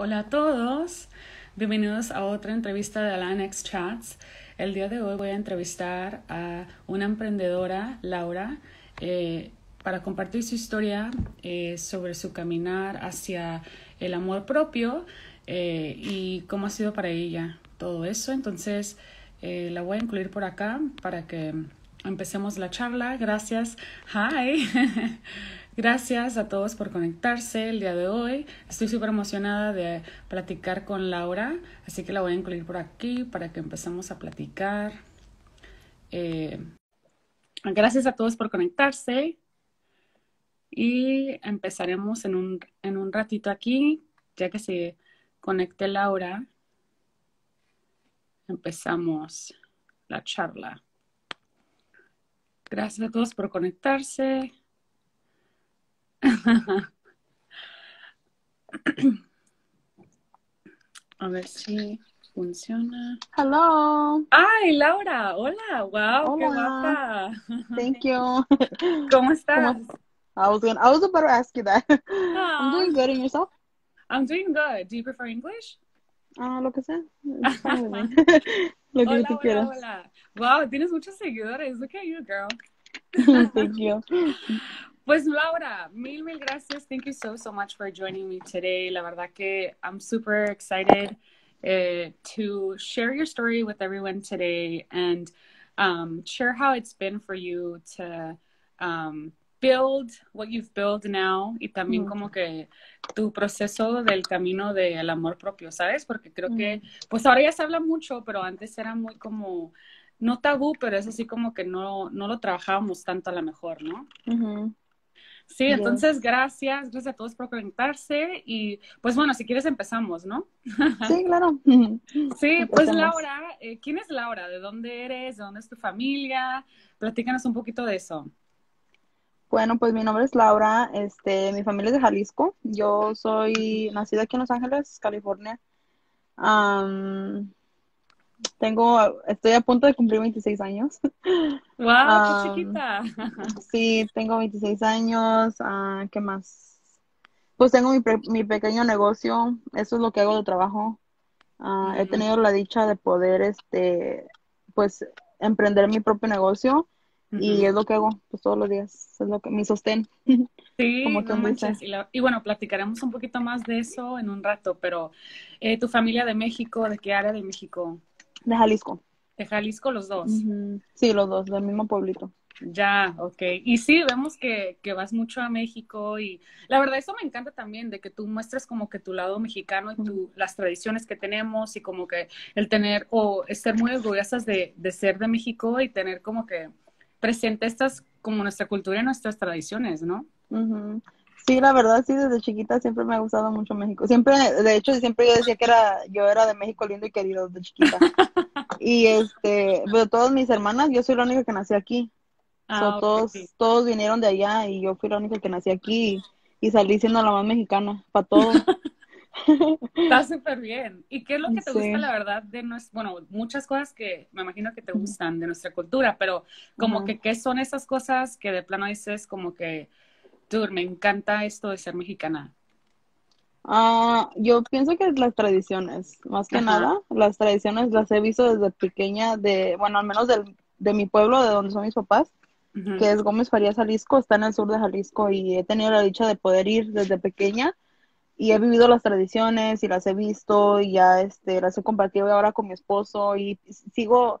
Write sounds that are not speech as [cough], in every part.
Hola a todos, bienvenidos a otra entrevista de Alanex Chats. El día de hoy voy a entrevistar a una emprendedora, Laura, eh, para compartir su historia eh, sobre su caminar hacia el amor propio eh, y cómo ha sido para ella todo eso. Entonces, la voy a incluir por acá para que empecemos la charla. Gracias. Hi. [laughs] Gracias a todos por conectarse el día de hoy. Estoy súper emocionada de platicar con Laura, así que la voy a incluir por aquí para que empecemos a platicar. Eh, gracias a todos por conectarse y empezaremos en un, en un ratito aquí, ya que se conecte Laura. Empezamos la charla. Gracias a todos por conectarse. A ver si funciona. Hello. Ay, Laura, hola, wow, qué guapa. Thank you. [laughs] ¿Cómo estás? I was going I was about to ask you that. I'm doing good and yourself? I'm doing good. Do you prefer English? Ah, lo que sea. [laughs] [laughs] lo que hola, tú hola, quieras. hola. Wow, tienes muchos seguidores. Look at you, girl. [laughs] Thank you. Pues Laura, mil, mil gracias. Thank you so, so much for joining me today. La verdad que I'm super excited uh, to share your story with everyone today and um, share how it's been for you to um, build what you've built now y también Mm. como que tu proceso del camino del amor propio, ¿sabes? Porque creo que, Mm. pues ahora ya se habla mucho, pero antes era muy como, no tabú, pero es así como que no, no lo trabajábamos tanto a lo mejor, ¿no? Sí, entonces gracias, gracias a todos por conectarse y pues bueno, si quieres empezamos, ¿no? [laughs] Sí, claro. Sí, pues. Laura, eh, ¿quién es Laura? ¿De dónde eres? ¿De dónde es tu familia? Platícanos un poquito de eso. Bueno, pues mi nombre es Laura, este, mi familia es de Jalisco. Yo soy nacida aquí en Los Ángeles, California. Tengo, estoy a punto de cumplir 26 años. [laughs] ¡Wow! ¡Qué chiquita! Sí, tengo 26 años. ah, ¿qué más? Pues tengo mi, pe- mi pequeño negocio. Eso es lo que hago de trabajo. Ah, he tenido la dicha de poder, este, pues, emprender mi propio negocio y es lo que hago, pues, todos los días. Es lo que mi sostén, [laughs] Sí, [laughs] como no manches. Y, la- y bueno, platicaremos un poquito más de eso en un rato, pero eh, tu familia de México, ¿de qué área de México? De Jalisco. De Jalisco los dos. Sí, los dos, del mismo pueblito. Ya, ok. Y sí, vemos que, que vas mucho a México y la verdad eso me encanta también, de que tú muestres como que tu lado mexicano y tu, las tradiciones que tenemos y como que el tener o estar muy orgullosas de, de ser de México y tener como que presente estas como nuestra cultura y nuestras tradiciones, ¿no? Sí, la verdad, sí, desde chiquita siempre me ha gustado mucho México. Siempre, de hecho, siempre yo decía que era, yo era de México lindo y querido desde chiquita. [laughs] Y este, de todas mis hermanas, yo soy la única que nací aquí. So, Ah, todos, todos vinieron de allá y yo fui la única que nací aquí y, y salí siendo la más mexicana para todo. [laughs] [laughs] Está súper bien. ¿Y qué es lo que te Sí. gusta, la verdad, de nuestra, bueno, muchas cosas que me imagino que te gustan de nuestra cultura, pero como que qué son esas cosas que de plano dices como que, dude, me encanta esto de ser mexicana? Ah, yo pienso que las tradiciones, más que Ajá. nada, las tradiciones las he visto desde pequeña, de, bueno, al menos del, de mi pueblo, de donde son mis papás, que es Gómez Farías, Jalisco, está en el sur de Jalisco y he tenido la dicha de poder ir desde pequeña y he vivido las tradiciones y las he visto y ya este, las he compartido ahora con mi esposo y sigo,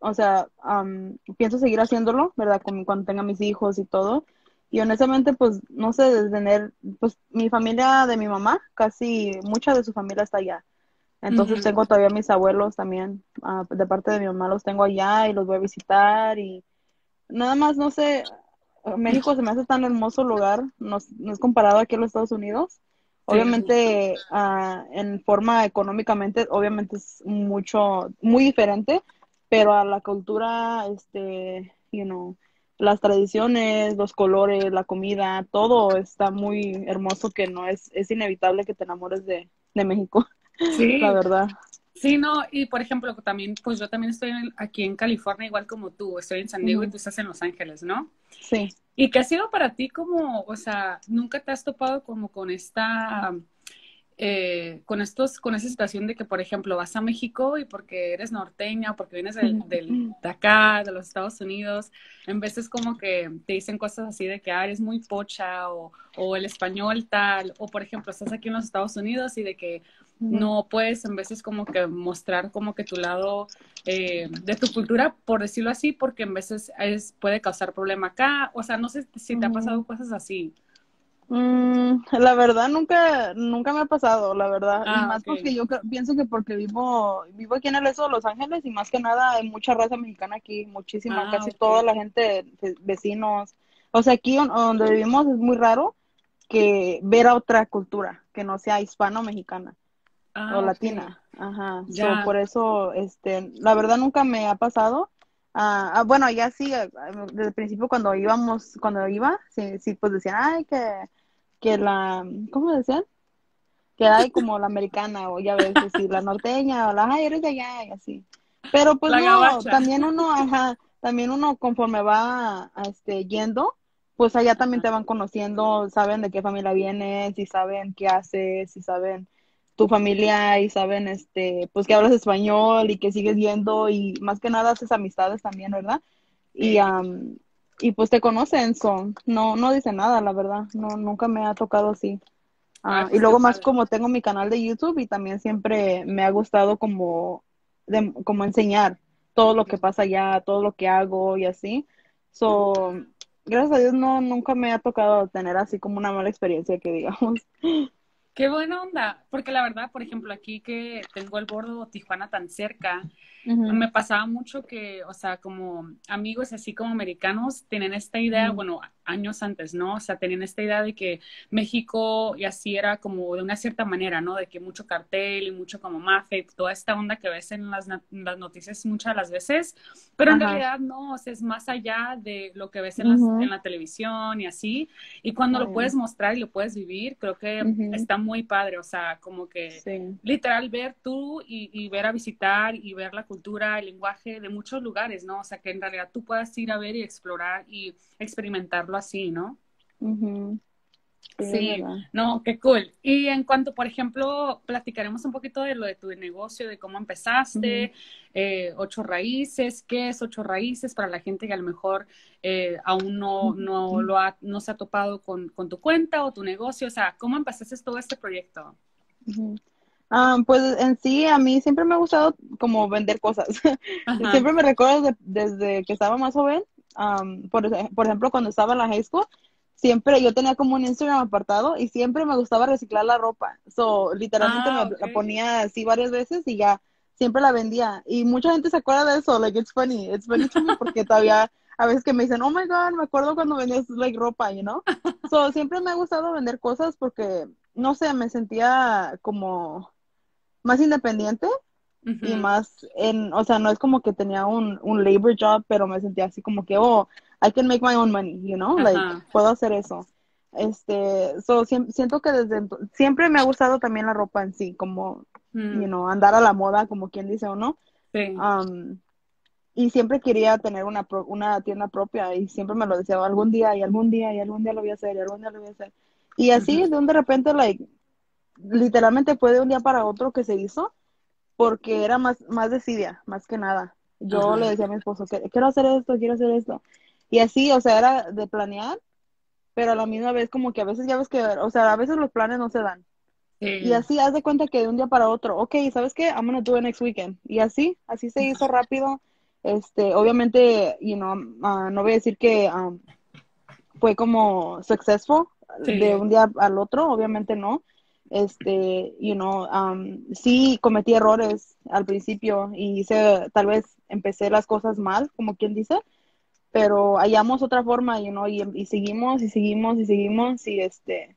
o sea, am, pienso seguir haciéndolo, ¿verdad? Con, cuando tenga mis hijos y todo. Y honestamente, pues, no sé, de tener, pues, mi familia de mi mamá, casi mucha de su familia está allá. Entonces tengo todavía mis abuelos también, ah, de parte de mi mamá los tengo allá y los voy a visitar y nada más, no sé, México se me hace tan hermoso lugar, no, es- no es comparado aquí a los Estados Unidos. Sí. Obviamente, ah, en forma económicamente, obviamente es mucho, muy diferente, pero a la cultura, este, you know, las tradiciones, los colores, la comida, todo está muy hermoso que no es, es inevitable que te enamores de, de México, [laughs] Sí, la verdad. sí, no, y por ejemplo, también, pues yo también estoy en- aquí en California, igual como tú, estoy en San Diego y tú estás en Los Ángeles, ¿no? Sí. ¿Y qué ha sido para ti como, o sea, nunca te has topado como con esta eh, con estos, con esa situación de que, por ejemplo, vas a México y porque eres norteña, porque vienes del, del, de acá, de los Estados Unidos, en veces como que te dicen cosas así de que ah, eres muy pocha o, o el español tal, o por ejemplo, estás aquí en los Estados Unidos y de que no puedes en veces como que mostrar como que tu lado eh, de tu cultura, por decirlo así, porque en veces es, puede causar problema acá, o sea, no sé si te ha pasado cosas así. Mm, la verdad nunca, nunca me ha pasado, la verdad. y ah, más porque yo pienso que porque vivo, vivo aquí en el eso de Los Ángeles y más que nada hay mucha raza mexicana aquí, muchísima, ah, casi toda la gente, vecinos. O sea, aquí donde vivimos es muy raro que ver a otra cultura que no sea hispano-mexicana ah, o latina. Ajá. por eso, este, la verdad nunca me ha pasado. Ah, bueno, ya sí, desde el principio cuando íbamos, cuando iba, sí, sí pues decían, ay, que que la, ¿cómo decían? Que hay como la americana o ya ves, si la norteña o la, ay, eres de allá y así. Pero pues no, también uno, ajá, también uno conforme va este, yendo, pues allá también te van conociendo, saben de qué familia vienes, y saben qué haces, y saben tu familia, y saben, este, pues que hablas español y que sigues yendo, y más que nada haces amistades también, ¿verdad? Y, um, y pues te conocen, son, no, no dicen nada, la verdad, no, nunca me ha tocado así. Ah, ah, y pues luego más como tengo mi canal de YouTube y también siempre me ha gustado como, de, como enseñar todo lo que pasa allá, todo lo que hago y así. So, gracias a Dios no, nunca me ha tocado tener así como una mala experiencia que digamos. [laughs] Qué buena onda, porque la verdad, por ejemplo, aquí que tengo el bordo Tijuana tan cerca, me pasaba mucho que, o sea, como amigos así como americanos tienen esta idea, bueno, años antes, ¿no? O sea, tenían esta idea de que México y así era como de una cierta manera, ¿no? De que mucho cartel y mucho como mafia toda esta onda que ves en las, las noticias muchas las veces, pero en realidad no, o sea, es más allá de lo que ves en, en la televisión y así, y cuando lo puedes mostrar y lo puedes vivir, creo que está muy padre, o sea, como que literal ver tú y, y, ver a visitar y ver la cultura, el lenguaje de muchos lugares, ¿no? O sea, que en realidad tú puedas ir a ver y explorar y experimentarlo así, ¿no? Sí, no, qué cool. Y en cuanto, por ejemplo, platicaremos un poquito de lo de tu negocio, de cómo empezaste, eh, ocho raíces, ¿qué es ocho raíces para la gente que a lo mejor eh, aún no, no, lo ha, no se ha topado con, con, tu cuenta o tu negocio? O sea, ¿cómo empezaste todo este proyecto? Ah, pues en sí, a mí siempre me ha gustado como vender cosas. [laughs] siempre me recuerdo desde que estaba más joven, por, por, ejemplo, cuando estaba en la high school, siempre yo tenía como un Instagram apartado y siempre me gustaba reciclar la ropa. So, literalmente ah, me la ponía así varias veces y ya siempre la vendía. Y mucha gente se acuerda de eso, like it's funny, it's funny to me porque [laughs] todavía a veces que me dicen, oh my god, me acuerdo cuando vendías like ropa, you know? [laughs] So, siempre me ha gustado vender cosas porque, no sé, me sentía como más independiente y más en, o sea, no es como que tenía un, un labor job, pero me sentía así como que, oh, I can make my own money, you know, like, puedo hacer eso. Este, so, siento que desde siempre me ha gustado también la ropa en sí, como, mm. you know, andar a la moda, como quien dice o no. Sí. Um, y siempre quería tener una, una tienda propia y siempre me lo decía algún día y algún día y algún día lo voy a hacer y algún día lo voy a hacer. Y así de un de repente, like, literalmente fue de un día para otro que se hizo porque era más, más más que nada. Yo le decía a mi esposo, quiero hacer esto, quiero hacer esto. Y así, o sea, era de planear, pero a la misma vez como que a veces ya ves que, o sea, a veces los planes no se dan. Y así, haz de cuenta que de un día para otro, ok, ¿sabes qué? I'm gonna do it next weekend. Y así, así se hizo rápido. Este, obviamente, you know, ah, no voy a decir que um, fue como successful de un día al otro, obviamente no este, you know, um, sí cometí errores al principio y hice, tal vez empecé las cosas mal, como quien dice, pero hallamos otra forma, you know, y, y seguimos y seguimos y seguimos y este,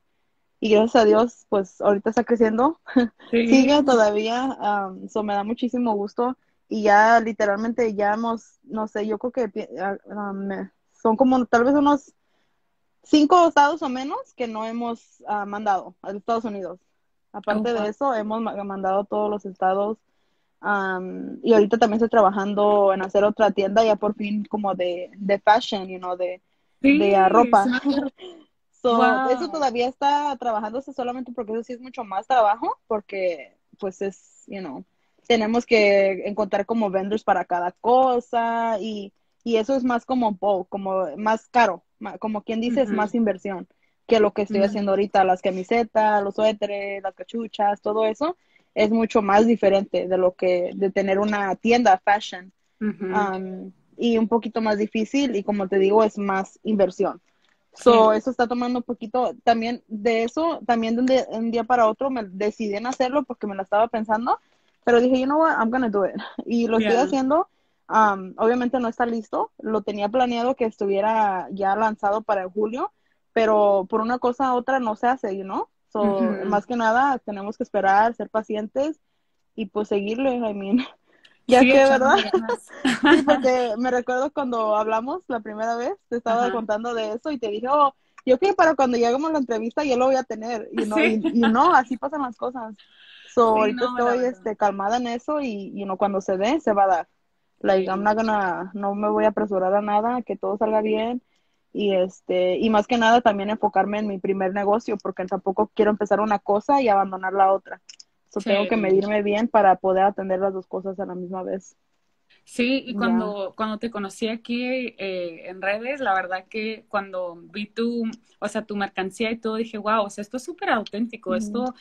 y gracias a Dios, pues ahorita está creciendo, [laughs] sigue todavía, um, me da muchísimo gusto y ya literalmente ya hemos, no sé, yo creo que ah, um, son como tal vez unos cinco estados o menos que no hemos ah, mandado a Estados Unidos. Aparte de eso, hemos mandado todos los estados. y ahorita también estoy trabajando en hacer otra tienda ya por fin como de, de fashion, you know, de, de ropa. [laughs] So, Eso todavía está trabajándose solamente porque eso sí es mucho más trabajo, porque pues es, you know, tenemos que encontrar como vendors para cada cosa y, y eso es más como como más caro, como quien dice, es más inversión que lo que estoy haciendo ahorita, las camisetas, los suéteres, las cachuchas, todo eso es mucho más diferente de lo que de tener una tienda fashion um, y un poquito más difícil y como te digo es más inversión. So, eso está tomando un poquito, también de eso, también de un día para otro me decidí en hacerlo porque me lo estaba pensando, pero dije, you know what, I'm gonna do it. [laughs] Y lo estoy haciendo, um, obviamente no está listo, lo tenía planeado que estuviera ya lanzado para julio, pero por una cosa u otra no se hace, you know? So, más que nada tenemos que esperar, ser pacientes y pues seguirle, I mean. [laughs] Ya que, ¿verdad? [laughs] sí, porque me recuerdo cuando hablamos la primera vez, te estaba contando de eso y te dije, oh, yo que para cuando lleguemos a la entrevista ya lo voy a tener. Y no, y, no así pasan las cosas. So, ahorita estoy este, calmada en eso y, y no, cuando se dé, se va a dar. Like, I'm not gonna, no me voy a apresurar a nada, que todo salga bien. Y este, y más que nada también enfocarme en mi primer negocio, porque tampoco quiero empezar una cosa y abandonar la otra tengo que medirme bien para poder atender las dos cosas a la misma vez. Sí, y cuando, cuando te conocí aquí eh, en redes, la verdad que cuando vi tu, o sea, tu mercancía y todo, dije, wow, o sea, esto es súper auténtico, esto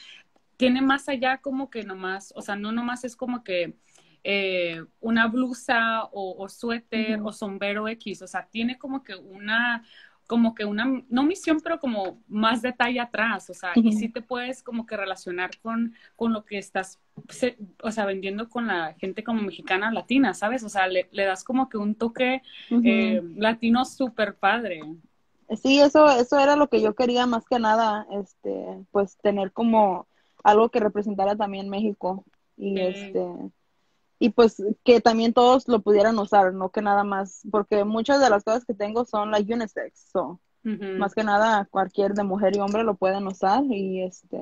tiene más allá como que nomás, o sea, no nomás es como que eh, una blusa o, suéter o sombrero X, o sea, tiene como que una, como que una, no misión, pero como más detalle atrás, o sea, y sí te puedes como que relacionar con, con lo que estás, o sea, vendiendo con la gente como mexicana, latina, ¿sabes? O sea, le, das como que un toque eh, latino súper padre. Sí, eso, eso era lo que yo quería más que nada, este, pues tener como algo que representara también México y este y pues que también todos lo pudieran usar, no que nada más, porque muchas de las cosas que tengo son like unisex, so más que nada cualquier de mujer y hombre lo pueden usar y este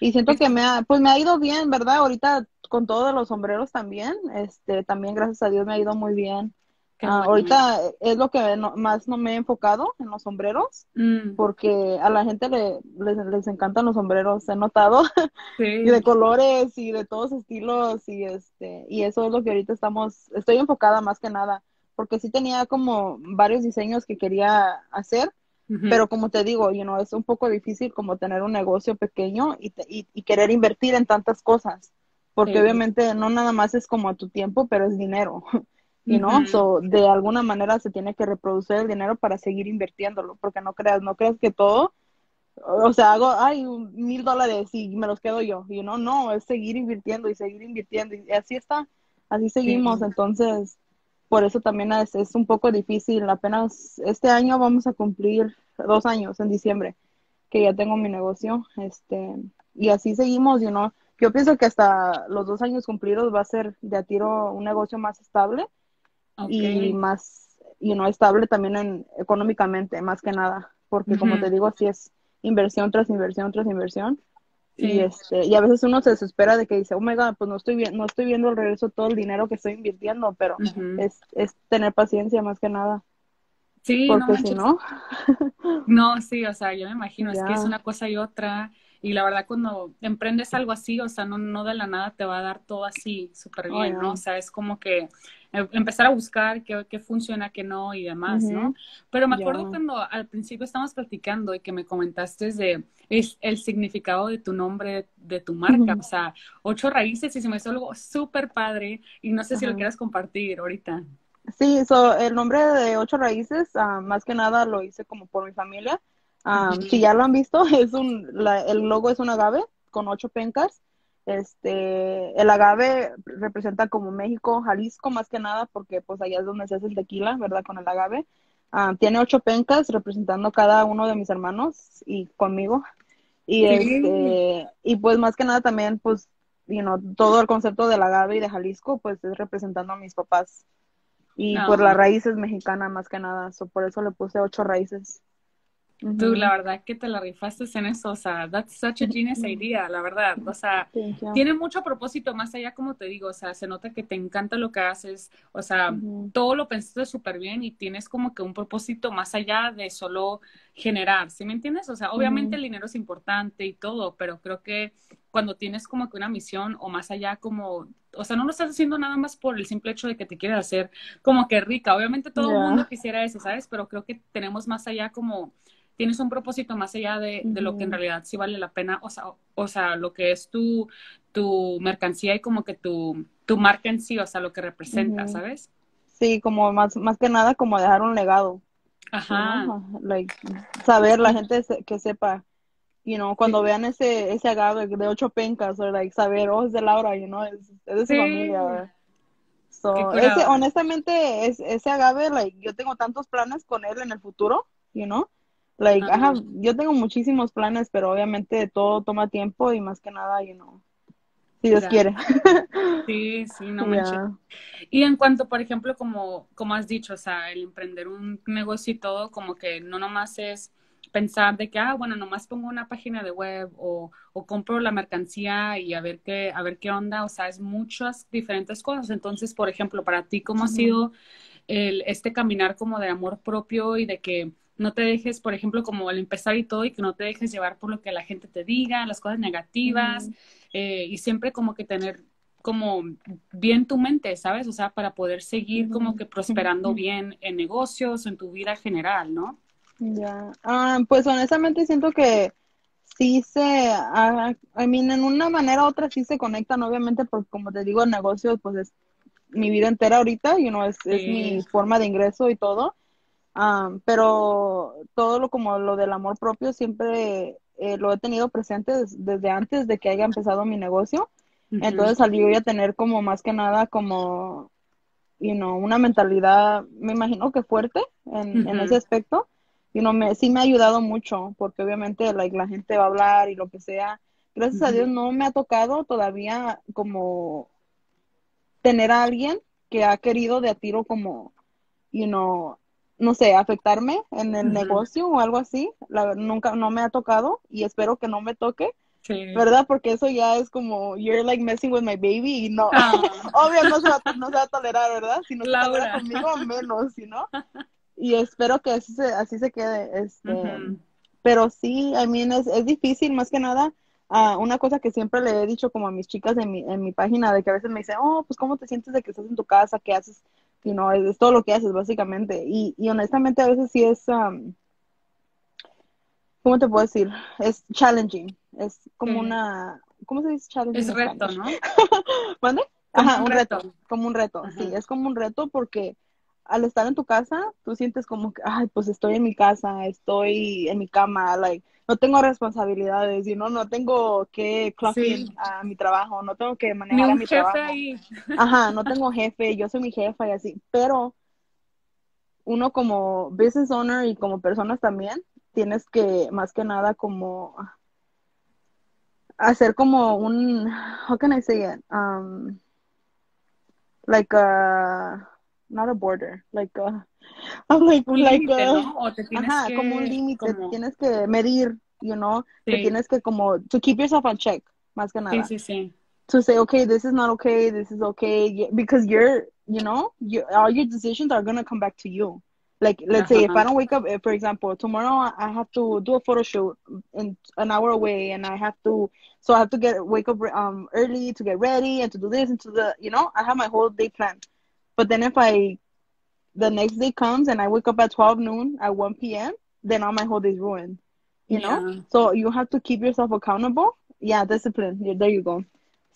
y siento que me ha, pues me ha ido bien, ¿verdad? Ahorita con todos los sombreros también, este también gracias a Dios me ha ido muy bien. Ah, ahorita es lo que más no me he enfocado en los sombreros, mm. porque a la gente le, les, encantan los sombreros, he notado, [laughs] y de colores y de todos estilos, y este, y eso es lo que ahorita estamos, estoy enfocada más que nada, porque sí tenía como varios diseños que quería hacer, pero como te digo, you know, es un poco difícil como tener un negocio pequeño y, y, querer invertir en tantas cosas, porque obviamente no nada más es como a tu tiempo, pero es dinero. [laughs] y no, so, de alguna manera se tiene que reproducir el dinero para seguir invirtiéndolo, porque no creas, no creas que todo, o sea, hago, ay, mil dólares y me los quedo yo, y no, no, es seguir invirtiendo y seguir invirtiendo, y así está, así seguimos, entonces, por eso también es, es un poco difícil, apenas este año vamos a cumplir dos años, en diciembre, que ya tengo mi negocio, este, y así seguimos, y no, yo pienso que hasta los dos años cumplidos va a ser de a tiro un negocio más estable, y más, y no estable también en, económicamente, más que nada, porque como te digo, así es inversión tras inversión tras inversión. Y este, y a veces uno se desespera de que dice, oh my god, pues no estoy no estoy viendo el regreso todo el dinero que estoy invirtiendo, pero es, es tener paciencia más que nada. Sí, porque si no. no, sí, o sea, yo me imagino, es que es una cosa y otra. Y la verdad, cuando emprendes algo así, o sea, no, no de la nada te va a dar todo así súper oh, bien, ¿no? O sea, es como que eh, empezar a buscar qué, funciona, qué no y demás, ¿no? Pero me acuerdo cuando al principio estábamos platicando y que me comentaste de es el significado de tu nombre, de tu marca, o sea, ocho raíces y se me hizo algo súper padre y no sé si lo quieras compartir ahorita. Sí, so, el nombre de ocho raíces, ah, más que nada lo hice como por mi familia. Ah, si ya lo han visto, [laughs] es un, el logo es un agave con ocho pencas este, el agave representa como México, Jalisco más que nada, porque pues allá es donde se hace el tequila, ¿verdad? Con el agave. Ah, tiene ocho pencas representando cada uno de mis hermanos y conmigo. Y este, y pues más que nada también, pues, you know, todo el concepto del agave y de Jalisco, pues es representando a mis papás. Y por las raíces mexicanas más que nada, por eso le puse ocho raíces. Tú, la verdad que te la rifaste en eso, o sea, that's such a genius idea, la verdad, o sea, tiene mucho propósito más allá, como te digo, o sea, se nota que te encanta lo que haces, o sea, todo lo pensaste súper bien y tienes como que un propósito más allá de solo generar, ¿sí me entiendes? O sea, obviamente el dinero es importante y todo, pero creo que cuando tienes como que una misión o más allá como, o sea, no lo estás haciendo nada más por el simple hecho de que te quieres hacer como que rica, obviamente todo el mundo quisiera eso, ¿sabes? Pero creo que tenemos más allá como tienes un propósito más allá de, lo que en realidad sí vale la pena, o sea, o, sea, lo que es tu, tu mercancía y como que tu, tu marca en sí, o sea, lo que representa, ¿sabes? Sí, como más, más que nada como dejar un legado. Ajá. Like, saber, la gente que sepa, you know, cuando vean ese, ese agave de ocho pencas, o like, saber, oh, es de Laura, you know, es, de su familia, So, ese, honestamente, es, ese agave, like, yo tengo tantos planes con él en el futuro, you know, Like, ajá, yo tengo muchísimos planes, pero obviamente todo toma tiempo y más que nada, you know, si Dios quiere. Sí, sí, no [laughs] me Y en cuanto, por ejemplo, como, como has dicho, o sea, el emprender un negocio y todo, como que no nomás es pensar de que, ah, bueno, nomás pongo una página de web o, o compro la mercancía y a ver qué, a ver qué onda, o sea, es muchas diferentes cosas. Entonces, por ejemplo, para ti, ¿cómo ha sido el, este caminar como de amor propio y de que no te dejes, por ejemplo, como al empezar y todo, y que no te dejes llevar por lo que la gente te diga, las cosas negativas, eh, y siempre como que tener como bien tu mente, ¿sabes? O sea, para poder seguir como que prosperando [laughs] bien en negocios, en tu vida general, ¿no? Ya, ah, pues honestamente siento que sí se, ah, I mean, en una manera u otra sí se conectan, obviamente, porque como te digo, el negocio, pues es mi vida entera ahorita, y you es, es mi forma de ingreso y todo. Pero todo lo como lo del amor propio siempre eh, lo he tenido presente desde antes de que haya empezado mi negocio. Entonces salió a tener como más que nada como, you know, una mentalidad, me imagino que fuerte en, ese aspecto. Y no me, sí me ha ayudado mucho, porque obviamente la gente va a hablar y lo que sea. Gracias a Dios no me ha tocado todavía como tener a alguien que ha querido de a tiro como, you know, no sé, afectarme en el negocio o algo así. La, nunca, no me ha tocado y espero que no me toque. ¿Verdad? Porque eso ya es como, you're like messing with my baby y no, ah. [laughs] obvio no se, va, no se va a tolerar, ¿verdad? Si no se tolera conmigo, menos, ¿no? [laughs] Y espero que así se, así se quede. Este, Pero sí, I mean, es, es difícil más que nada. Uh, una cosa que siempre le he dicho como a mis chicas en mi, en mi página, de que a veces me dicen, oh, pues cómo te sientes de que estás en tu casa, qué haces you know, es, todo lo que haces básicamente. Y, y honestamente a veces sí es, um, ¿cómo te puedo decir? Es challenging, es como una, ¿cómo se dice challenging? Es reto, ¿no? [laughs] ¿Mande? Ajá, un reto. como un reto, sí, es como un reto porque al estar en tu casa, tú sientes como que, ay, pues estoy en mi casa, estoy en mi cama, like, no tengo responsabilidades, y no, no tengo que clock a mi trabajo, no tengo que manejar a mi trabajo. Ajá, no [laughs] tengo jefe, yo soy mi jefa y así, pero uno como business owner y como personas también, tienes que, más que nada, como hacer como un, how can I say it, um, like a not a border, like uh, [laughs] a, like, like uh, ajá, como un límite, tienes que medir, you know, te tienes que como, to keep yourself on check, más que nada. Sí, sí, sí. To say, okay, this is not okay, this is okay, because you're, you know, you, all your decisions are going to come back to you. Like, let's say if I don't wake up, eh, for example, tomorrow I have to do a photo shoot in an hour away, and I have to, so I have to get wake up um early to get ready and to do this and to the, you know, I have my whole day planned. But then if I, the next day comes and I wake up at 12 noon at 1 p.m., then all my whole day's ruined. You yeah. know? So you have to keep yourself accountable. Yeah, discipline. There you go.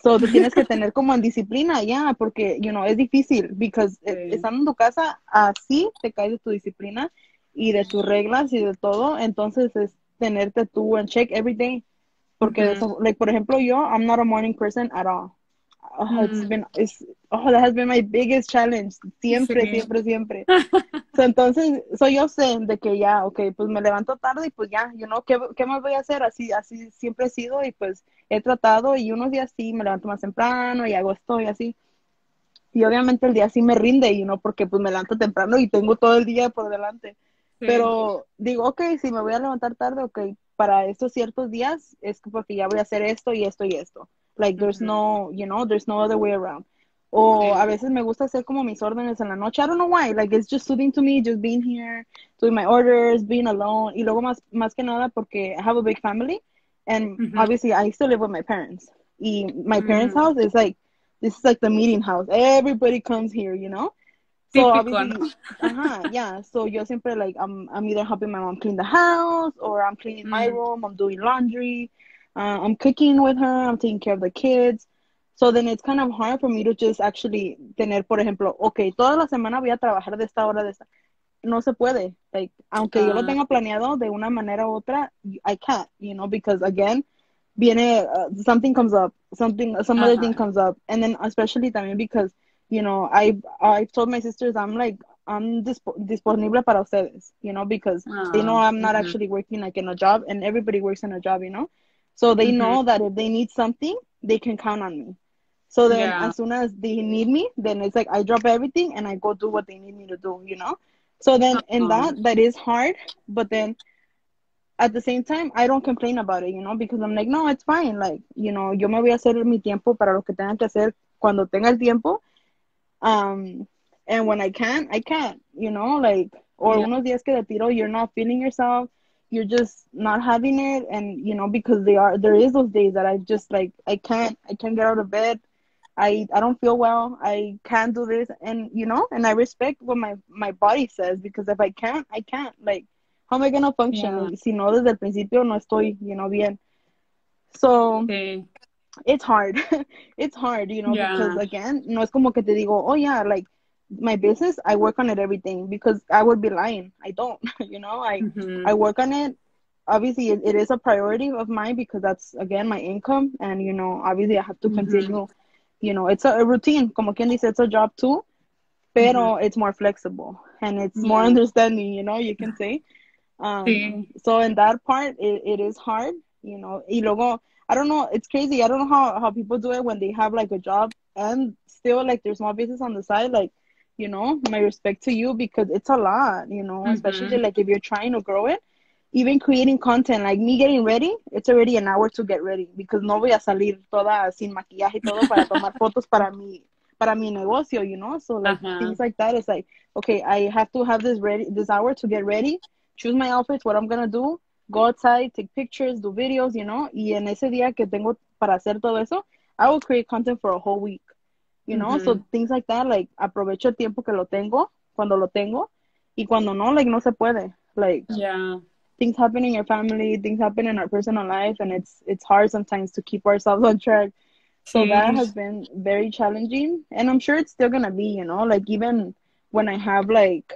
So tú tienes que tener como en disciplina, ya, [laughs] yeah, porque, you know, es difícil, because sí. estando en tu casa, así te caes de tu disciplina y de tus reglas y de todo, entonces es tenerte tú en check every day. Porque, mm -hmm. so, like, por ejemplo, yo, I'm not a morning person at all. Oh, it's mm. been, it's, oh, that has been my biggest challenge. Siempre, sí. siempre, siempre. [laughs] so, entonces, so yo sé de que ya, ok, pues me levanto tarde y pues ya, you know, ¿qué, ¿qué más voy a hacer? Así, así siempre he sido y pues he tratado y unos días sí me levanto más temprano y hago esto y así. Y obviamente el día sí me rinde, y you no, know, porque pues me levanto temprano y tengo todo el día por delante. Pero digo, ok, si me voy a levantar tarde, ok, para estos ciertos días es porque ya voy a hacer esto y esto y esto. Like, there's no, you know, there's no other way around. O a veces me gusta hacer como mis órdenes en la noche. I don't know why. Like, it's just soothing to me, just being here, doing my orders, being alone. Y luego más, más que nada porque I have a big family. And obviously, I still live with my parents. Y my parents' house is like, this is like the meeting house. Everybody comes here, you know? So obviously, uh-huh, yeah. So yo siempre like I'm I'm either helping my mom clean the house or I'm cleaning mm. my room. I'm doing laundry. Uh, I'm cooking with her. I'm taking care of the kids. So then it's kind of hard for me to just actually tener, por ejemplo, okay, toda la semana voy a trabajar de esta hora de esta. No se puede. Like, aunque uh, yo lo ah. tenga planeado de una manera u otra, I can't, you know, because again, viene uh, something comes up, something some uh-huh. other thing comes up, and then especially también because you know, I I told my sisters I'm like I'm disp- disponible para ustedes, you know, because uh, they know I'm not mm-hmm. actually working like in a job, and everybody works in a job, you know, so they mm-hmm. know that if they need something, they can count on me. So then, yeah. as soon as they need me, then it's like I drop everything and I go do what they need me to do, you know. So then, uh-huh. in that, that is hard, but then at the same time, I don't complain about it, you know, because I'm like, no, it's fine. Like, you know, yo me voy a hacer mi tiempo para lo que tenga que hacer cuando tenga el tiempo um, and when I can't, I can't, you know, like, or yeah. unos días que de tiro, you're not feeling yourself, you're just not having it. And, you know, because they are, there is those days that I just like, I can't, I can't get out of bed. I, I don't feel well. I can't do this. And, you know, and I respect what my, my body says because if I can't, I can't. Like, how am I going to function? Yeah. Si no, desde el principio no estoy, you know, bien. So, okay it's hard. [laughs] it's hard, you know, yeah. because again, no es como que te digo, oh yeah, like my business, I work on it everything because I would be lying. I don't, [laughs] you know, I mm-hmm. I work on it. Obviously, it, it is a priority of mine because that's again my income, and you know, obviously, I have to mm-hmm. continue. You know, it's a, a, routine. Como quien dice, it's a job too, pero mm-hmm. it's more flexible and it's yeah. more [laughs] understanding. You know, you can say. Um, sí. So in that part, it, it is hard. You know, y luego I don't know. It's crazy. I don't know how, how people do it when they have like a job and still like their small business on the side. Like, you know, my respect to you because it's a lot, you know, mm-hmm. especially like if you're trying to grow it. Even creating content, like me getting ready, it's already an hour to get ready because no voy a salir toda sin maquillaje y todo para tomar [laughs] fotos para mi para mi negocio, you know. So like uh-huh. things like that. It's like okay, I have to have this ready this hour to get ready, choose my outfits, what I'm gonna do, go outside, take pictures, do videos, you know, y en ese día que tengo para hacer todo eso, I will create content for a whole week, you know, mm-hmm. so things like that, like aprovecho el tiempo que lo tengo, cuando lo tengo, y cuando no, like no se puede, like yeah. Things happen in your family, things happen in our personal life, and it's it's hard sometimes to keep ourselves [laughs] on track. So that has been very challenging, and I'm sure it's still gonna be, you know, like even when I have like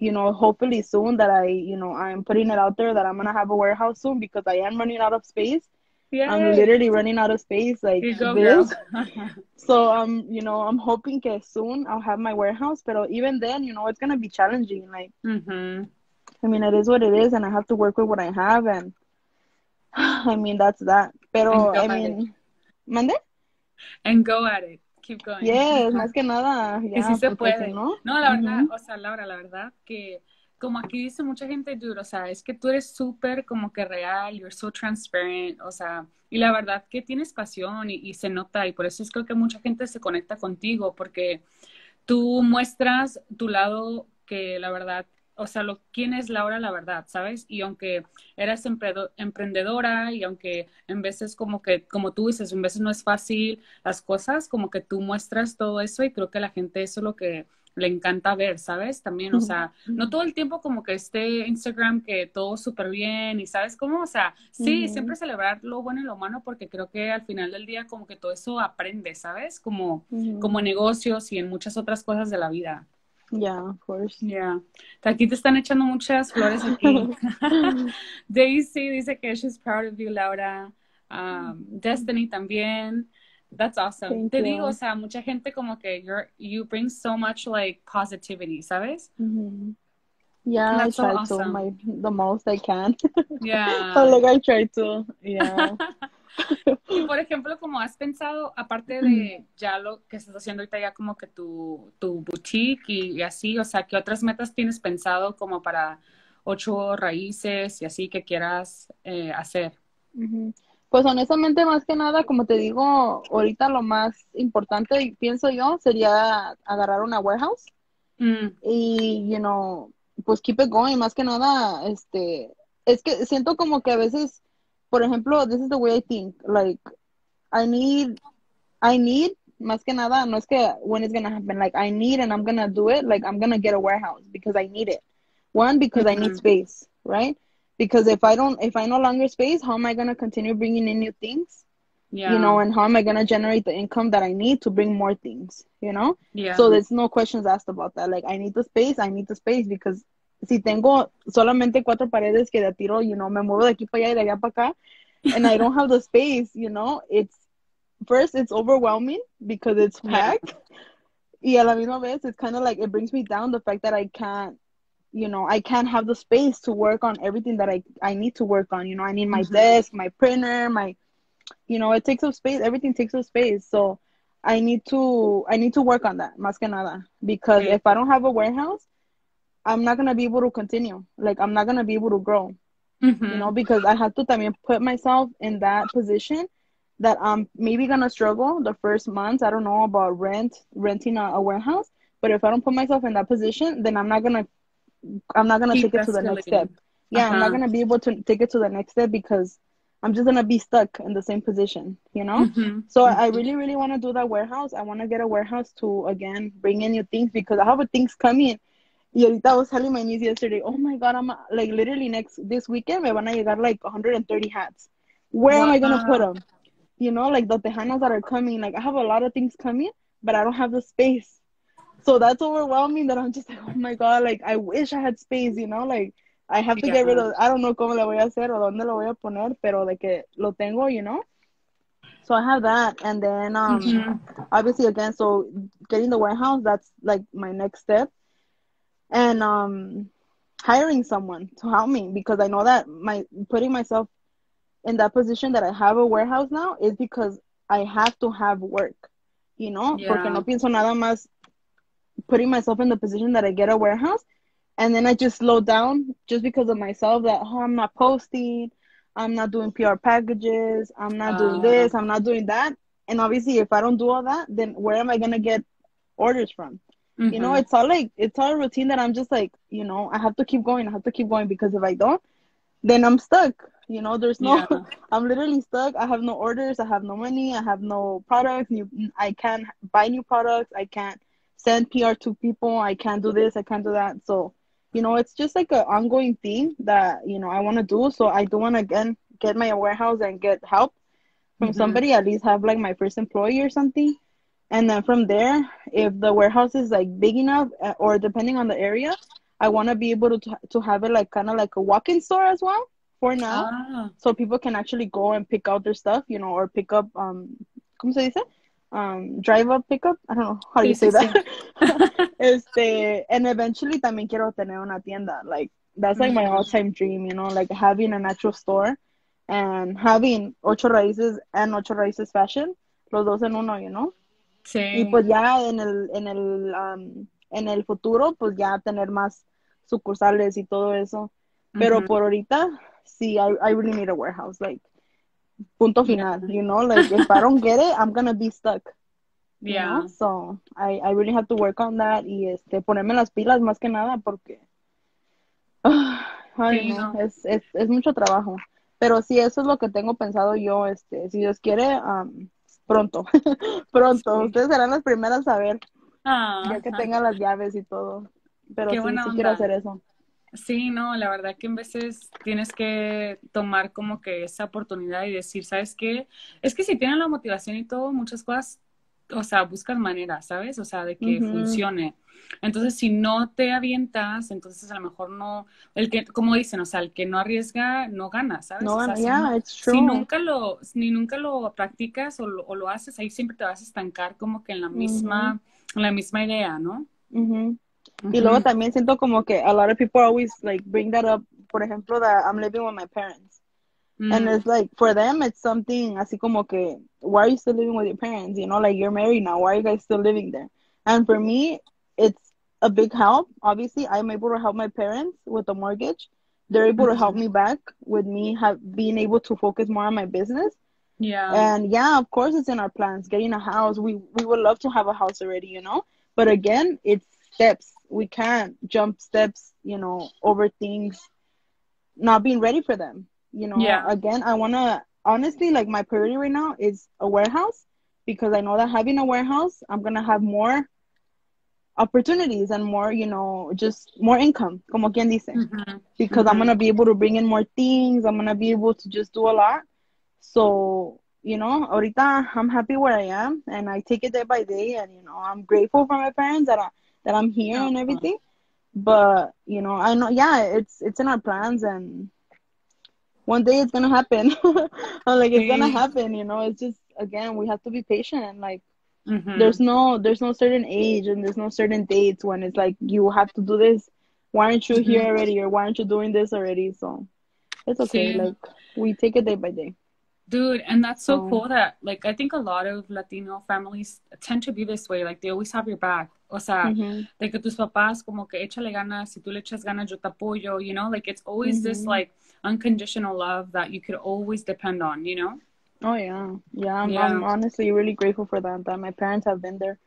you know, hopefully soon that I, you know, I'm putting it out there that I'm gonna have a warehouse soon because I am running out of space. I'm literally running out of space like go, this. [laughs] so um, you know, I'm hoping that soon I'll have my warehouse, but even then, you know, it's gonna be challenging. Like, mm-hmm. I mean, it is what it is, and I have to work with what I have, and [sighs] I mean, that's that. Pero I mean, Mande. And go at it. keep going. Yes, [laughs] más que nada. Ya, que sí se puede. no, no la verdad, o sea, Laura, la verdad que como aquí dice mucha gente, dude, o sea, es que tú eres súper como que real, you're so transparent, o sea, y la verdad que tienes pasión y, se nota y por eso es creo que mucha gente se conecta contigo porque tú muestras tu lado que la verdad o sea, lo, quién es Laura la verdad, ¿sabes? Y aunque eras emprendedora y aunque en veces como que, como tú dices, en veces no es fácil las cosas, como que tú muestras todo eso y creo que la gente eso es lo que le encanta ver, ¿sabes? También, o sea, no todo el tiempo como que esté Instagram que todo súper bien y ¿sabes cómo? O sea, sí, siempre celebrar lo bueno y lo malo porque creo que al final del día como que todo eso aprende, ¿sabes? Como, como negocios y en muchas otras cosas de la vida. Yeah, of course. Yeah. Aquí te están echando muchas flores aquí. [laughs] [laughs] Daisy dice que she's proud of you, Laura. Um, Destiny también. That's awesome. te digo, o sea, mucha gente como que you're, you bring so much like positivity, ¿sabes? Mm-hmm. Yeah, That's I try so awesome. to my the most I can. [laughs] Yeah. so like I try to. Yeah. [laughs] y por ejemplo, como has pensado, aparte de ya lo que estás haciendo ahorita, ya como que tu, tu boutique y, así, o sea, ¿qué otras metas tienes pensado como para, ocho raíces y así que quieras eh, hacer? Pues honestamente, más que nada, como te digo, ahorita lo más importante, pienso yo, sería agarrar una warehouse mm. y, you know, pues keep it going. Más que nada, este, es que siento como que a veces, por ejemplo, this is the way I think, like, I need, I need, más que nada, no es que when it's gonna happen, like, I need and I'm gonna do it, like, I'm gonna get a warehouse because I need it. One, because I need space, right? Because if I don't, if I no longer space, how am I gonna continue bringing in new things? Yeah. You know, and how am I gonna generate the income that I need to bring more things? You know. Yeah. So there's no questions asked about that. Like I need the space, I need the space because si tengo solamente cuatro paredes que de tiro, you know, me muevo de aquí para allá y de allá para acá, and I don't have the space, you know, it's first it's overwhelming because it's packed. Yeah. Y a la misma vez, it's kind of like it brings me down the fact that I can't you know i can't have the space to work on everything that i i need to work on you know i need my mm-hmm. desk my printer my you know it takes up space everything takes up space so i need to i need to work on that más que nada because okay. if i don't have a warehouse i'm not going to be able to continue like i'm not going to be able to grow mm-hmm. you know because i have to también put myself in that position that i'm maybe going to struggle the first months i don't know about rent renting a, a warehouse but if i don't put myself in that position then i'm not going to I'm not gonna Keep take it to the next step. Yeah, uh-huh. I'm not uh-huh. gonna be able to take it to the next step because I'm just gonna be stuck in the same position, you know. Mm-hmm. So mm-hmm. I really, really want to do that warehouse. I want to get a warehouse to again bring in new things because I have things coming. Y ahorita I was telling my niece yesterday, oh my god, I'm like literally next this weekend me van a llegar like 130 hats. Where wow. am I gonna put them? You know, like the tejanas that are coming. Like I have a lot of things coming, but I don't have the space so that's overwhelming that I'm just like, oh my god, like I wish I had space, you know, like I have to yeah. get rid of. I don't know cómo le voy a hacer o dónde lo voy a poner, pero de que lo tengo, you know. So I have that, and then um, mm-hmm. obviously again, so getting the warehouse, that's like my next step, and um, hiring someone to help me because I know that my putting myself in that position that I have a warehouse now is because I have to have work, you know, yeah. porque no pienso nada más putting myself in the position that I get a warehouse and then I just slow down just because of myself that oh, I'm not posting, I'm not doing PR packages, I'm not uh, doing this, I'm not doing that. And obviously if I don't do all that, then where am I gonna get orders from? Mm-hmm. You know, mm-hmm. it's all like it's all a routine that I'm just like, you know, I have to keep going, I have to keep going because if I don't, then I'm stuck. You know, there's no yeah. [laughs] I'm literally stuck. I have no orders, I have no money, I have no products, new I can't buy new products, I can't send PR to people. I can't do this. I can't do that. So, you know, it's just like an ongoing thing that you know I want to do. So I do want to again get my warehouse and get help from mm-hmm. somebody. At least have like my first employee or something. And then from there, if the warehouse is like big enough, uh, or depending on the area, I want to be able to to have it like kind of like a walk-in store as well for now, ah. so people can actually go and pick out their stuff, you know, or pick up um, ¿cómo se dice? Um, drive up pickup. I don't know how you say that. [laughs] este, and eventually también quiero tener una tienda. Like that's like my mm-hmm. all time dream, you know, like having a natural store and having ocho raíces and ocho raíces fashion, los dos en uno, you know. Sí. Y pues ya en el, en el, um, en el futuro, pues ya tener más sucursales y todo eso. Pero por ahorita, sí, I, I really need a warehouse. Like, punto final, you know, like if I don't get it, I'm gonna be stuck. Yeah. Know? So I, I really have to work on that y este ponerme las pilas más que nada porque [sighs] ay, no, Es, es, es, mucho trabajo. Pero sí, eso es lo que tengo pensado yo, este, si Dios quiere, um, pronto, [laughs] pronto. Ustedes serán las primeras a ver, ah, ya que tengan las llaves y todo. Pero sí, sí quiero hacer eso. Sí, no, la verdad que en veces tienes que tomar como que esa oportunidad y decir, ¿sabes qué? Es que si tienen la motivación y todo, muchas cosas, o sea, buscan maneras, ¿sabes? O sea, de que funcione. Entonces, si no te avientas, entonces a lo mejor no, el que, como dicen, o sea, el que no arriesga no gana, ¿sabes? No gana, si, nunca lo, ni nunca lo practicas o lo, haces, ahí siempre te vas a estancar como que en la misma, en la misma idea, ¿no? Mm-hmm. Y luego también siento como que a lot of people always like bring that up, por ejemplo, that I'm living with my parents. Mm. And it's like for them it's something así como que why are you still living with your parents? You know, like you're married now, why are you guys still living there? And for me, it's a big help. Obviously, I'm able to help my parents with the mortgage, they're able to help me back with me have being able to focus more on my business. Yeah. And yeah, of course, it's in our plans. Getting a house, we we would love to have a house already, you know. But again, it's steps. We can't jump steps, you know, over things, not being ready for them. You know. Yeah. Again, I wanna honestly like my priority right now is a warehouse because I know that having a warehouse, I'm gonna have more opportunities and more, you know, just more income, como quien dice. Mhm. Because I'm Mhm. gonna be able to bring in more things. I'm gonna be able to just do a lot. So, you know, ahorita I'm happy where I am and I take it day by day and you know, I'm grateful for my parents that I that I'm here and Oh. everything. But, you know, I know yeah, it's it's in our plans and one day it's gonna happen. [laughs] I'm like it's gonna happen, you know, it's just again we have to be patient and like Mhm. there's no there's no certain age and there's no certain dates when it's like you have to do this why aren't you here Mhm. already or why aren't you doing this already so it's okay Sí. like we take it day by day Dude, and that's so Oh. cool that, like, I think a lot of Latino families tend to be this way. Like, they always have your back. O sea, Mhm. de que tus papás, como que échale ganas, si tú le echas ganas, yo te apoyo, you know? Like, it's always this, like, unconditional love that you could always depend on, you know? oh yeah yeah I'm, Yeah. I'm honestly really grateful for that that my parents have been there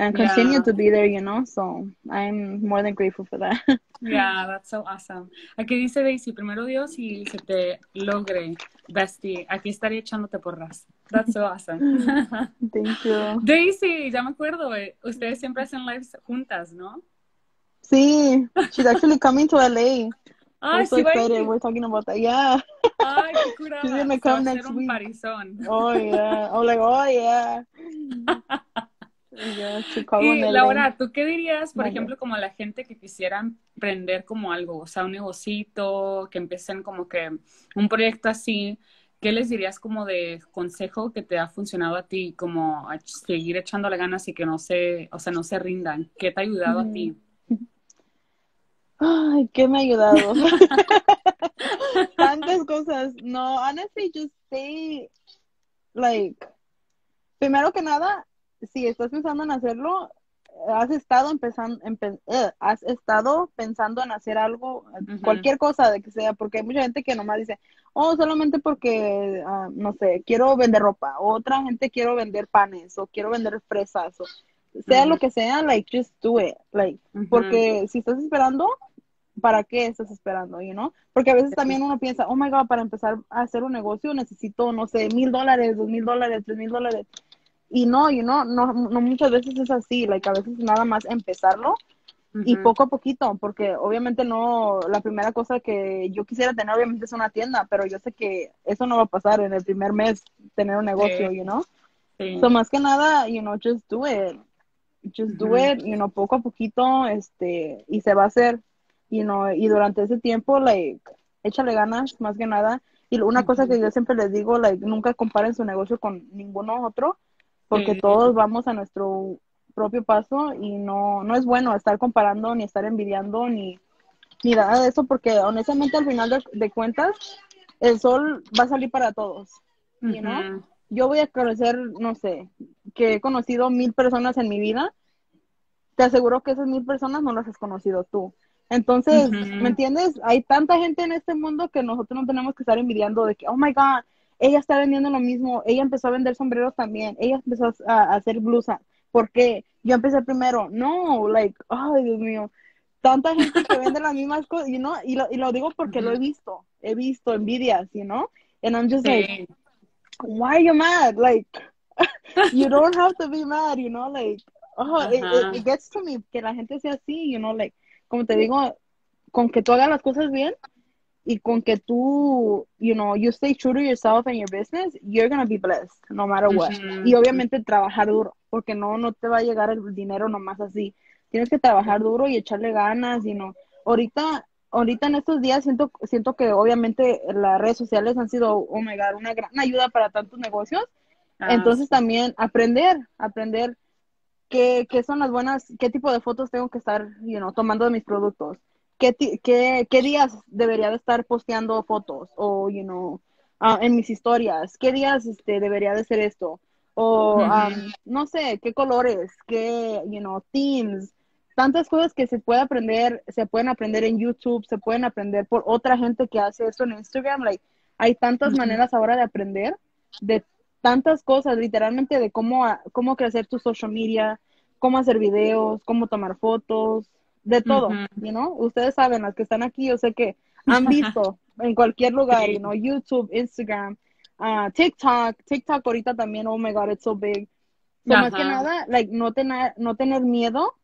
and Yeah. continue to be there you know so I'm more than grateful for that [laughs] Yeah, that's so awesome. Aquí dice Daisy, primero Dios y se te logre, bestie. Aquí estaré echándote porras. That's so awesome. [laughs] thank you Daisy, ya me acuerdo, eh, ustedes siempre hacen lives juntas, ¿no? see she's actually coming to LA Ay, we're so sí, excited ir. we're talking about that yeah Ay, qué curada. [laughs] She's gonna come next un week. parizón. Oh yeah. I'm like, oh yeah. Chicago Y. Laura, ¿tú qué dirías, por ejemplo, como a la gente que quisiera emprender como algo, o sea, un negocito, que empiecen como que un proyecto así, ¿qué les dirías como de consejo que te ha funcionado a ti, como a seguir echándole ganas y que no se, o sea, no se rindan? ¿Qué te ha ayudado a ti? [laughs] Ay, ¿qué me ha ayudado? [laughs] Tantas cosas. No, honestly, just stay, like, primero que nada, si estás pensando en hacerlo, has estado empezando, empe- eh, has estado pensando en hacer algo, Ujú. cualquier cosa de que sea, porque hay mucha gente que nomás dice, oh, solamente porque, ah, no sé, quiero vender ropa, o otra gente quiero vender panes, o quiero vender fresas, o sea lo que sea, like, just do it, like, porque si estás esperando, ¿para qué estás esperando? You know? Porque a veces también uno piensa, oh my god, para empezar a hacer un negocio necesito, no sé, mil dólares, dos mil dólares, tres mil dólares. Y no, you know, no, no muchas veces es así, like a veces nada más empezarlo y Ujú. poco a poquito, porque obviamente no, la primera cosa que yo quisiera tener obviamente es una tienda, pero yo sé que eso no va a pasar en el primer mes, tener un negocio, Sí. you know. Sí. So más que nada, you know, just do it. Just do Ujú. it, you know, poco a poquito, este, y se va a hacer, you know, y durante ese tiempo, like, échale ganas, más que nada. Y una cosa Ujú. que yo siempre les digo, like, nunca comparen su negocio con ninguno otro, porque todos vamos a nuestro propio paso y no, no es bueno estar comparando, ni estar envidiando, ni, ni nada de eso, porque honestamente al final de, de cuentas, el sol va a salir para todos? Ujú. yo voy a conocer, no sé, que he conocido mil personas en mi vida, te aseguro que esas mil personas no las has conocido tú. Entonces. ¿me entiendes? Hay tanta gente en este mundo que nosotros no tenemos que estar envidiando de que, oh my God, ella está vendiendo lo mismo, ella empezó a vender sombreros también, ella empezó a, a hacer blusas. ¿Por qué? Yo empecé primero. No, like, ay, Dios mío. Tanta gente que vende las mismas cosas, you know? y, lo, y lo digo porque lo he visto, he visto envidias, you know? And I'm just Sí. like, why are you mad? Like, [laughs] you don't have to be mad, you know, like, oh, it, Ajá. it, it gets to me que la gente sea así, you know, like, como te digo, con que tú hagas las cosas bien y con que tú, you know, you stay true to yourself and your business, you're gonna be blessed, no matter what. Ujú. Y obviamente trabajar duro, porque no, no te va a llegar el dinero nomás así. Tienes que trabajar duro y echarle ganas, y no. Ahorita, ahorita en estos días siento, siento que obviamente las redes sociales han sido, oh my God, una gran ayuda para tantos negocios. Ah, Entonces sí. también aprender, aprender qué, qué son las buenas, qué tipo de fotos tengo que estar, you know, tomando de mis productos. ¿Qué, qué, qué días debería de estar posteando fotos o, you know, ah, en mis historias? ¿Qué días este, debería de ser esto? O, um, no sé, qué colores, qué, you know, themes. tantas cosas que se puede aprender, se pueden aprender en YouTube, se pueden aprender por otra gente que hace eso en Instagram, like, hay tantas maneras ahora de aprender de tantas cosas, literalmente de cómo, cómo crecer tu social media, cómo hacer videos, cómo tomar fotos, de todo, you Ustedes saben, las que están aquí, yo sé que han [laughs] visto en cualquier lugar, you know, YouTube, Instagram, uh, TikTok, TikTok ahorita también, oh my god, it's so big. más que nada, like, no tener, no tener miedo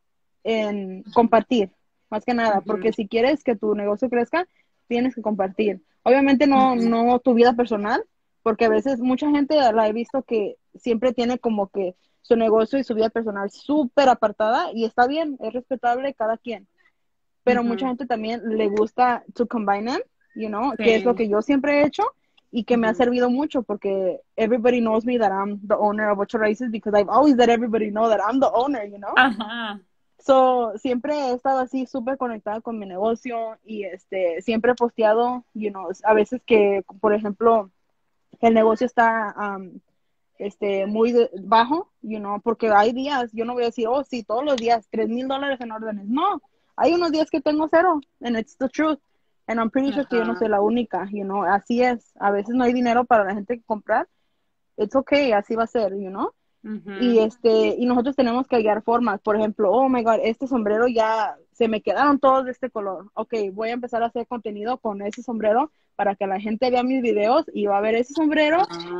en compartir, más que nada, porque si quieres que tu negocio crezca, tienes que compartir. Obviamente no, no tu vida personal, porque a veces mucha gente la he visto que siempre tiene como que su negocio y su vida personal súper apartada y está bien, es respetable cada quien. Pero mucha gente también le gusta to combine them, you know, que es lo que yo siempre he hecho y que me ha servido mucho porque everybody knows me that I'm the owner of Ocho Races because I've always let everybody know that I'm the owner, you know. Ajá. So, siempre he estado así súper conectada con mi negocio y este, siempre he posteado, you know, a veces que, por ejemplo, el negocio está este, muy bajo, you know, porque hay días, yo no voy a decir, oh, sí, todos los días, tres mil dólares en órdenes. No, hay unos días que tengo cero, and it's the truth. And I'm pretty sure que yo no soy la única, you know, así es. A veces no hay dinero para la gente que comprar. It's okay, así va a ser, you know. Y este, y nosotros tenemos que hallar formas. Por ejemplo, oh my god, este sombrero ya se me quedaron todos de este color. Ok, voy a empezar a hacer contenido con ese sombrero para que la gente vea mis videos y va a ver ese sombrero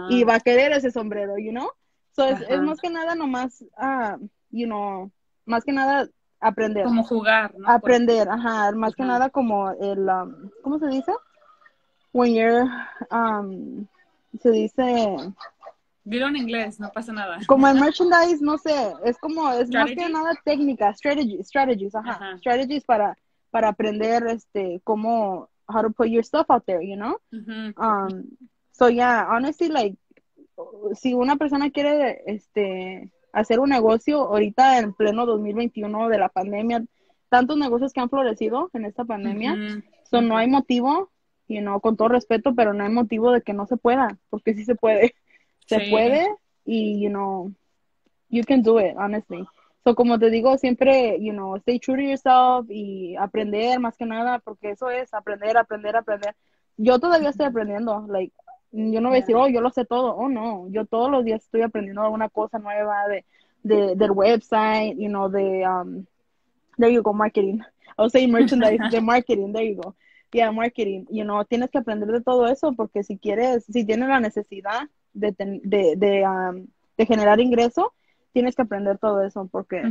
y ah. va a querer ese sombrero, you know? So es, es, más que nada nomás, uh, you know, más que nada aprender. Como jugar, ¿no? Aprender, ajá, más que nada como el, um, ¿cómo se dice? When you're, um, se dice, Dilo en inglés, no pasa nada. Como el merchandise, no sé, es como, es más que nada técnica, strategy, strategies, ajá, strategies para, para aprender, este, cómo, how to put your stuff out there, you know? um, so yeah, honestly, like, si una persona quiere, este, hacer un negocio ahorita en pleno 2021 de la pandemia, tantos negocios que han florecido en esta pandemia, so no hay motivo, you know, con todo respeto, pero no hay motivo de que no se pueda, porque sí se puede se puede y, you know, you can do it, honestly. So, como te digo, siempre, you know, stay true to yourself y aprender más que nada, porque eso es aprender, aprender, aprender. Yo todavía estoy aprendiendo, like, yo no voy a decir, oh, yo lo sé todo, oh, no, yo todos los días estoy aprendiendo alguna cosa nueva de, de del website, you know, de, um, there you go, marketing. [laughs] I'll say merchandise, de marketing, there you go. Yeah, marketing, you know, tienes que aprender de todo eso porque si quieres, si tienes la necesidad de, de, de, generar ingreso, tienes que aprender todo eso, porque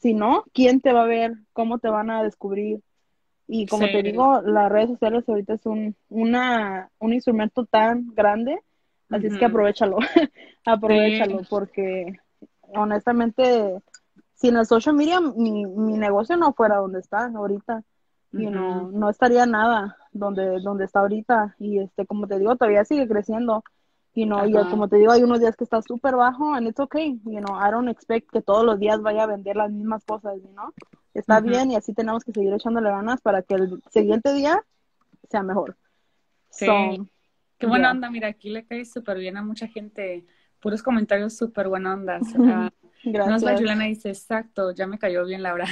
si no, ¿quién te va a ver? ¿Cómo te van a descubrir? Y como te digo, las redes sociales ahorita es un, una, un instrumento tan grande, así es que aprovechalo, [laughs] aprovechalo, porque honestamente, sin el social media, mi, mi negocio no fuera donde está ahorita, y no, no estaría nada donde, donde está ahorita, y este, como te digo, todavía sigue creciendo, You know, y como te digo, hay unos días que está súper bajo and it's okay. You know, I don't expect que todos los días vaya a vender las mismas cosas, you know. Está bien y así tenemos que seguir echándole ganas para que el siguiente día sea mejor. Sí. Qué buena onda, mira, aquí le cae súper bien a mucha gente. Puros comentarios súper buena onda. [laughs] Gracias. Nos Juliana dice, exacto, ya me cayó bien Laura.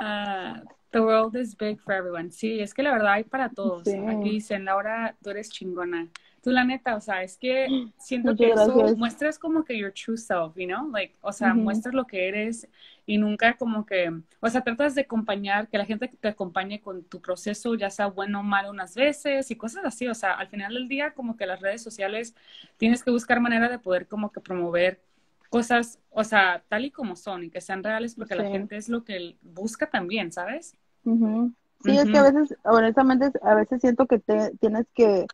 uh, [laughs] the world is big for everyone. Sí, es que la verdad hay para todos. Aquí dicen, Laura, tú eres chingona tú la neta, o sea, es que [gasps] siento que eso muestras como que your true self, you know, like, o sea, muestras lo que eres y nunca como que, o sea, tratas de acompañar, que la gente te acompañe con tu proceso, ya sea bueno o malo unas veces y cosas así, o sea, al final del día como que las redes sociales tienes que buscar manera de poder como que promover cosas, o sea, tal y como son y que sean reales porque la gente es lo que busca también, ¿sabes? Sí, es que a veces, honestamente, a veces siento que te tienes que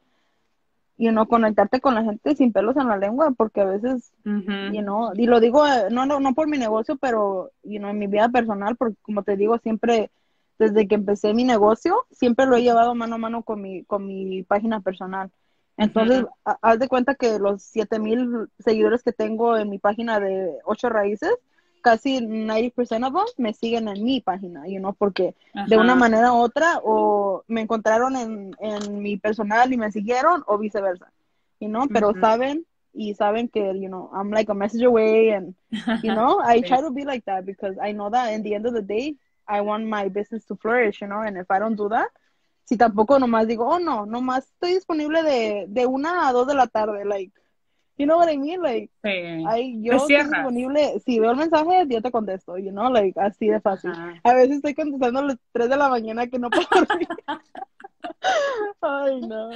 y no conectarte con la gente sin pelos en la lengua, porque a veces, y no y lo digo, eh, no, no, no por mi negocio, pero, you know, en mi vida personal, porque como te digo, siempre, desde que empecé mi negocio, siempre lo he llevado mano a mano con mi, con mi página personal. Entonces, haz de cuenta que los 7000 seguidores que tengo en mi página de ocho raíces, casi 90% of them me siguen en mi página, you know, porque de una manera u otra o me encontraron en, en, mi personal y me siguieron o viceversa, you know, pero saben y saben que, you know, I'm like a message away and, you know, [laughs] I try to be like that because I know that in the end of the day, I want my business to flourish, you know, and if I don't do that, si tampoco nomás digo, oh no, nomás estoy disponible de, de una a dos de la tarde, like, you know what I mean? Like, Sí. ay, yo estoy disponible, si veo el mensaje, yo te contesto, you know, like, así de fácil. Ajá. A veces estoy contestando a las 3 de la mañana que no puedo dormir. [laughs] Ay, no.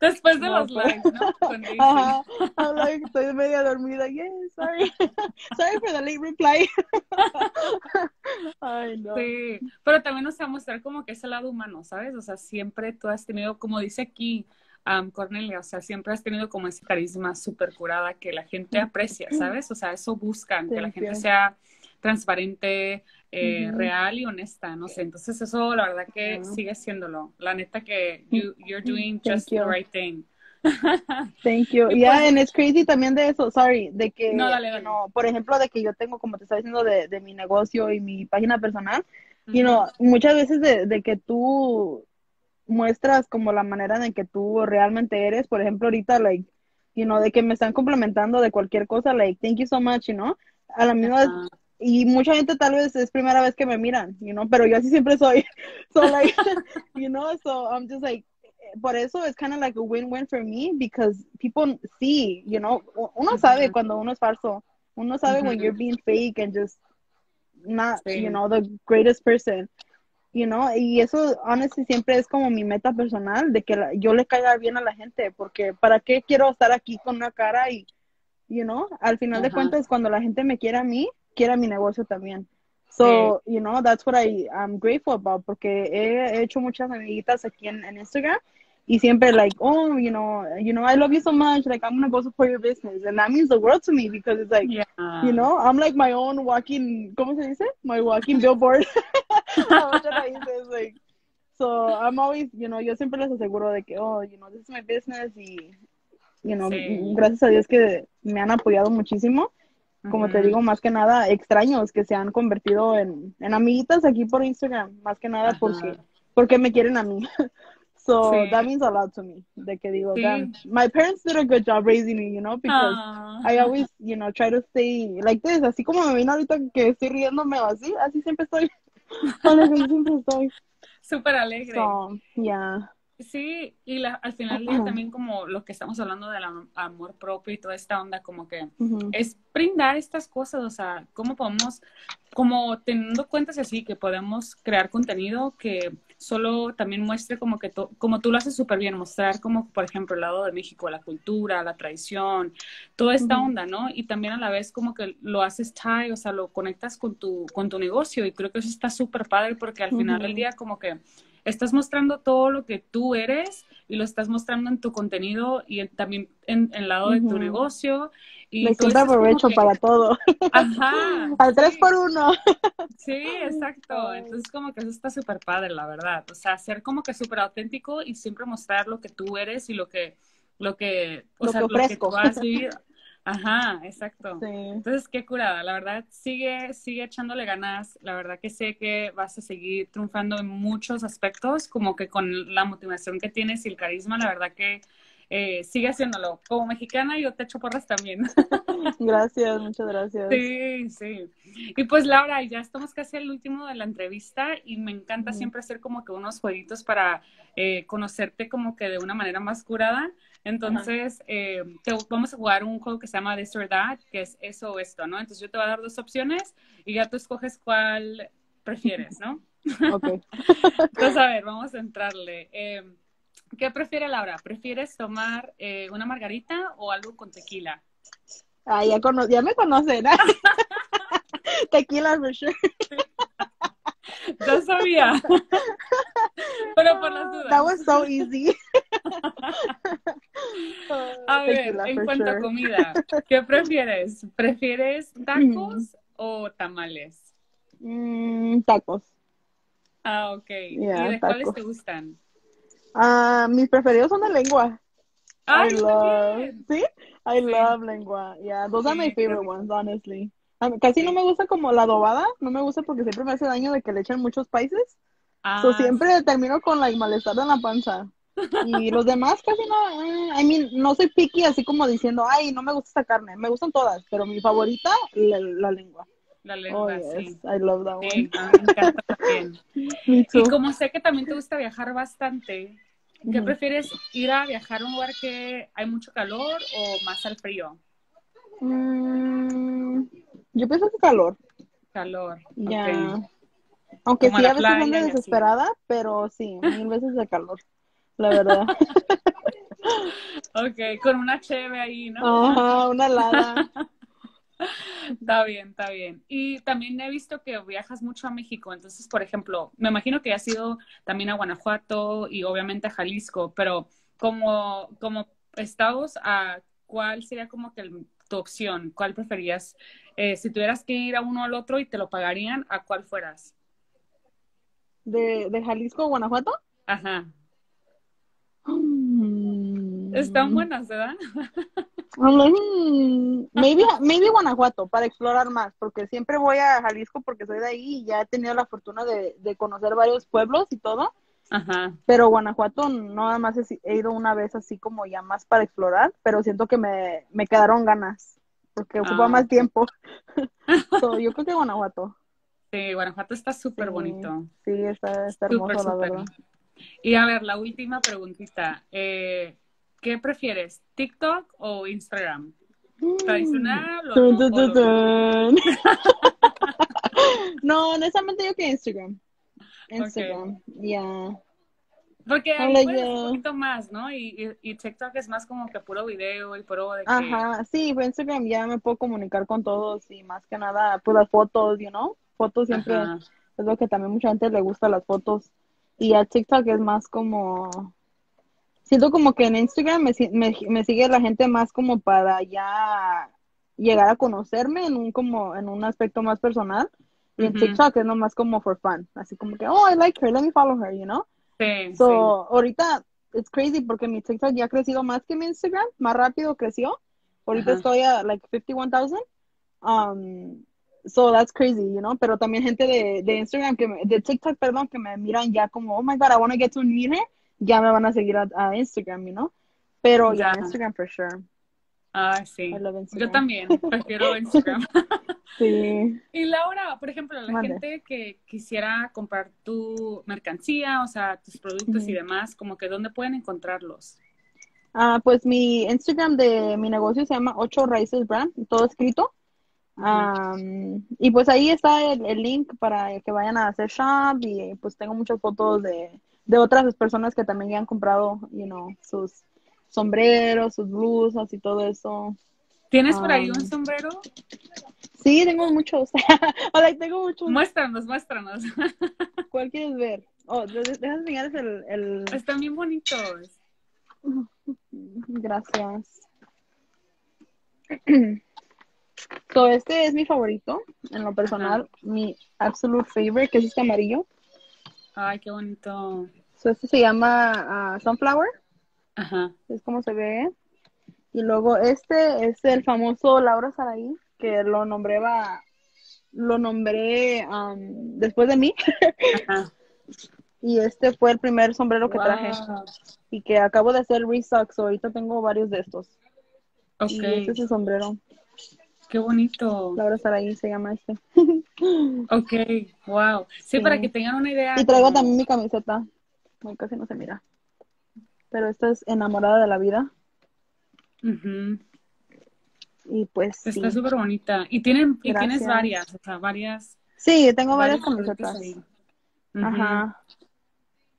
Después de No, los pues. likes, ¿no? Con. [laughs] Ajá. I'm like, estoy media dormida. Yes, sorry. [laughs] sorry for the late reply. Ay, no. Sí, pero también nos va a mostrar como que ese lado humano, ¿sabes? O sea, siempre tú has tenido, como dice aquí um, Cornelia, o sea, siempre has tenido como ese carisma súper curada que la gente aprecia, ¿sabes? O sea, eso buscan, que la gente sea transparente, eh, Ujú. real y honesta, no sé. Entonces eso, la verdad que Ajá. sigue siéndolo. La neta que you, you're doing Thank just the right thing. [laughs] Thank you. Y Yeah, pues- and it's crazy también de eso, sorry, de que, No, dale, dale. know, por ejemplo, de que yo tengo, como te estaba diciendo, de, de mi negocio y mi página personal, you know, muchas veces de, de que tú muestras como la manera en que tú realmente eres, por ejemplo, ahorita, like, you know, de que me están complementando de cualquier cosa, like, thank you so much, you know, a la misma vez, y mucha gente tal vez es primera vez que me miran, you know, pero yo así siempre soy, [laughs] so like, [laughs] you know, so I'm just like, por eso es kind of like a win-win for me, because people see, you know, uno sabe cuando uno es falso, uno sabe when you're being fake and just not, Sí. you know, the greatest person, you know, y eso, honestly, siempre es como mi meta personal, de que la- yo le caiga bien a la gente, porque ¿para qué quiero estar aquí con una cara y, you know, al final de cuentas, cuando la gente me quiere a mí, quiere a mi negocio también. So, you know, that's what I, I'm grateful about, porque he hecho muchas amiguitas aquí en, en Instagram, y siempre like, oh, you know, you know, I love you so much, like, I'm gonna go support your business, and that means the world to me, because it's like, Yeah. you know, I'm like my own walking, ¿cómo se dice? My walking billboard. [laughs] Like, so I'm always, you know, yo siempre les aseguro de que, oh, you know, this is my business y, you know, Sí. gracias a Dios que me han apoyado muchísimo. Como te digo, más que nada extraños que se han convertido en, en amiguitas aquí por Instagram, más que nada Ajá. porque, porque me quieren a mí. [laughs] So Sí. that means a lot to me. De que digo, Sí. damn, my parents did a good job raising me, you know, because Ah. I always, you know, try to stay like this, así como me ven ahorita que estoy riéndome o así, así siempre estoy. [laughs] Así siempre estoy. Súper alegre. So, yeah. Sí, y la- al final del día también como lo que estamos hablando del am- amor propio y toda esta onda, como que Ujú. es brindar estas cosas, o sea, cómo podemos, como teniendo cuentas así, que podemos crear contenido que solo también muestre como que, to- como tú lo haces súper bien, mostrar como, por ejemplo, el lado de México, la cultura, la tradición, toda esta onda, ¿no? Y también a la vez como que lo haces tie, o sea, lo conectas con tu, con tu negocio y creo que eso está súper padre porque al final del día como que estás mostrando todo lo que tú eres y lo estás mostrando en tu contenido y en- también en el lado de tu negocio. Y Me como aprovecho que- para todo. Ajá. [laughs] Al tres sí, por uno. Sí, exacto. Entonces como que eso está súper padre, la verdad. O sea, ser como que súper auténtico y siempre mostrar lo que tú eres y lo que, lo que, o Lo sea, que lo que tú has vivido. Ajá, exacto. Sí. Entonces, qué curada, la verdad, sigue, sigue echándole ganas, la verdad que sé que vas a seguir triunfando en muchos aspectos, como que con la motivación que tienes y el carisma, la verdad que eh, sigue haciéndolo. Como mexicana yo te echo porras también. [laughs] Gracias, muchas gracias. Sí, sí. Y pues Laura, ya estamos casi al último de la entrevista y me encanta siempre hacer como que unos jueguitos para eh, conocerte como que de una manera más curada. Entonces, eh, te- vamos a jugar un juego que se llama This or That, que es eso o esto, ¿no? Entonces yo te voy a dar dos opciones y ya tú escoges cuál prefieres, ¿no? Ok. [laughs] Entonces, a ver, vamos a entrarle. Eh, ¿Qué prefiere Laura? ¿Prefieres tomar eh, una margarita o algo con tequila? Ah, ya, cono- ya me conocen. [laughs] Tequila for sure. [laughs] Yo sabía. [laughs] Pero por las dudas. That was so easy. A ver, Tequila en cuanto a comida, ¿qué prefieres? ¿Prefieres tacos o tamales? Mm, tacos. Ah, ok. Yeah, ¿Y de cuáles te gustan? Ah, mis preferidos son de lengua. ¡Ay, I yo love! ¿sí? I Sí. love lengua. Yeah, those are Sí, my qué favorite ones, honestly. Casi no me gusta como la adobada, no me gusta porque siempre me hace daño de que le echan muchos spices. Ah, so siempre termino con like malestar en la panza. Y los demás casi no, eh, I mean, no soy picky así como diciendo, ay, no me gusta esta carne, me gustan todas, pero mi favorita, la, la lengua. La lengua, Oh, yes, sí. I love that one. me encanta también. [laughs] Me. Y como sé que también te gusta viajar bastante, ¿qué prefieres? ¿Ir a viajar a un lugar que hay mucho calor o más al frío? Mm, yo pienso que calor, Calor. ya. Aunque Como sí, a veces ando playa desesperada, pero sí, mil veces de calor, la verdad. [laughs] Ok, con una cheve ahí, ¿no? Ajá, una helada. [laughs] Está bien, está bien. Y también he visto que viajas mucho a México. Entonces, por ejemplo, me imagino que has ido también a Guanajuato y obviamente a Jalisco, pero como, como estados, ¿a ¿cuál sería como que el- tu opción? ¿Cuál preferías? Eh, si tuvieras que ir a uno al otro y te lo pagarían, ¿a cuál fueras? De, de Jalisco, Guanajuato. Ajá. Están buenas, ¿verdad? [laughs] Maybe, maybe Guanajuato para explorar más, porque siempre voy a Jalisco porque soy de ahí y ya he tenido la fortuna de, de conocer varios pueblos y todo, Ajá. pero Guanajuato no nada más he, ido una vez así como ya más para explorar, pero siento que me, me quedaron ganas, porque ocupa Ah, más tiempo. [laughs] So, yo creo que Guanajuato. Sí, Guanajuato está súper Sí, bonito. Sí, está, está hermoso, la súper. verdad. Y a ver, la última preguntita. Eh, ¿Qué prefieres, TikTok o Instagram? ¿Tradicional o no? O [laughs] [laughs] honestamente yo que Instagram. Instagram, ya. Porque ahí Hola, puedes un poquito más, ¿no? Y, y, y TikTok es más como que puro video y puro de que... Ajá, sí, por Instagram ya me puedo comunicar con todos y más que nada, pues las fotos, you know, fotos siempre Ajá. es lo que también mucha gente le gusta las fotos y a TikTok es más como, siento como que en Instagram me, me, me sigue la gente más como para ya llegar a conocerme en un como, en un aspecto más personal y en Ujú. TikTok es nomás como for fun, así como que, oh, I like her, let me follow her, you know. Sí, So, sí. ahorita, it's crazy porque mi TikTok ya ha crecido más que mi Instagram, más rápido creció. Ahorita Ajá. estoy a like 51,000. Um, so that's crazy, you know. Pero también gente de, de Instagram, que me- de TikTok, perdón, que me miran ya como, oh my God, I want to get to meet her, ya me van a seguir a, a Instagram, you know. Pero ya. Instagram for sure. Ay, sí. Yo también prefiero [laughs] Instagram. Sí. Y Laura, por ejemplo, la gente que quisiera comprar tu mercancía, o sea, tus productos y demás, como que ¿dónde pueden encontrarlos? Ah, pues mi Instagram de mi negocio se llama Ocho Raíces Brand, todo escrito. Y pues ahí está el, el link para que vayan a hacer shop y pues tengo muchas fotos de, de otras personas que también ya han comprado, you know, sus sombreros, sus blusas y todo eso. ¿Tienes por ahí un Um, sombrero? Sí, tengo muchos. [laughs] Hola, tengo muchos. Muéstranos, muéstranos. [laughs] ¿Cuál quieres ver? Oh, déjame enseñarles el, el... Están bien bonitos. Gracias. [clears throat] So, este es mi favorito, en lo personal, mi absolute favorite, que es este amarillo. Ay, qué bonito. So, este se llama ah, Sunflower, Ajá. es como se ve. Y luego este es el famoso Laura Saraí, que lo nombré, va- lo nombré um, después de mí. Ajá. [laughs] Y este fue el primer sombrero que traje. Wow. Y que acabo de hacer restock, so ahorita tengo varios de estos. Y Ok, este es el sombrero. Qué bonito. Laura Saraí se llama este. Ok, wow. Sí, Sí. para que tengan una idea. Y traigo como- también mi camiseta. Ay, casi no se mira. Pero esta es enamorada de la vida. Ujú. Y pues. Está súper bonita. Y tienen, y tienes varias, o sea, varias. Sí, tengo varias camisetas. Ajá.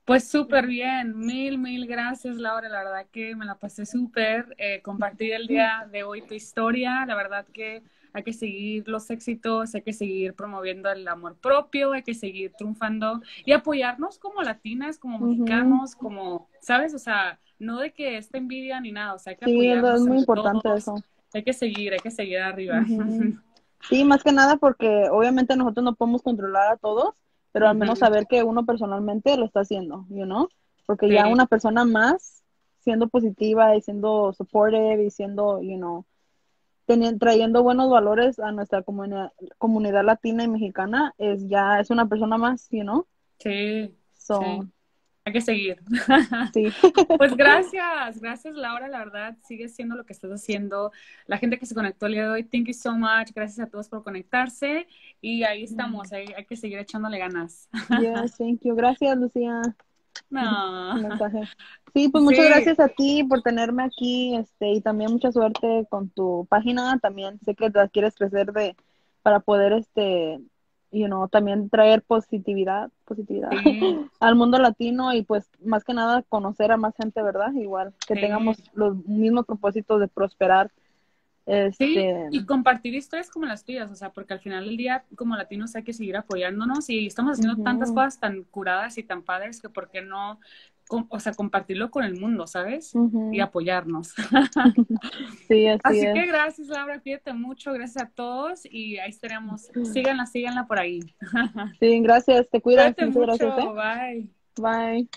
Pues súper bien, mil, mil gracias Laura, la verdad que me la pasé súper, eh, compartir el día de hoy tu historia, la verdad que hay que seguir los éxitos, hay que seguir promoviendo el amor propio, hay que seguir triunfando y apoyarnos como latinas, como mexicanos, como, ¿sabes? O sea, no de que esta envidia ni nada, o sea, hay que Sí, es, apoyarnos es muy importante todos, eso. hay que seguir, hay que seguir arriba. [laughs] Sí, más que nada porque obviamente nosotros no podemos controlar a todos, pero al menos saber que uno personalmente lo está haciendo, you know? Porque ya una persona más siendo positiva y siendo supportive y siendo, you know, teni- trayendo buenos valores a nuestra comunidad, comunidad latina y mexicana, es ya es una persona más, you know? Sí, So, Sí. Hay que seguir. Sí. [laughs] Pues gracias, gracias Laura, la verdad, sigue siendo lo que estás haciendo. La gente que se conectó el día de hoy, thank you so much. Gracias a todos por conectarse y ahí estamos, hay, hay que seguir echándole ganas. Yes, thank you. Gracias, Lucía. No. Sí, pues muchas Sí. gracias a ti por tenerme aquí, este, y también mucha suerte con tu página. También sé que la quieres crecer de, para poder, este, you know, también traer positividad, positividad Sí. [laughs] al mundo latino y pues más que nada conocer a más gente, ¿verdad? Igual, que Sí. tengamos los mismos propósitos de prosperar. Sí, Este, y compartir historias como las tuyas, o sea, porque al final del día, como latinos, hay que seguir apoyándonos y estamos haciendo tantas cosas tan curadas y tan padres que, ¿por qué no, o sea, compartirlo con el mundo, ¿sabes? Y apoyarnos. [laughs] Sí, así, Así es. que gracias, Laura, cuídate mucho, gracias a todos y ahí estaremos. Síganla, síganla por ahí. [laughs] Sí, gracias, te cuidas. Muchas mucho, gracias, ¿eh? bye. Bye.